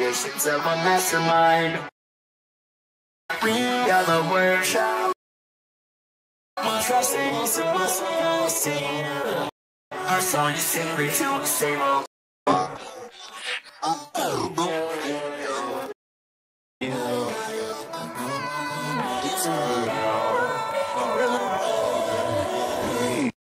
Creations of a mastermind. We are the workshop. We trust in you, so I see Our song is simply to save all a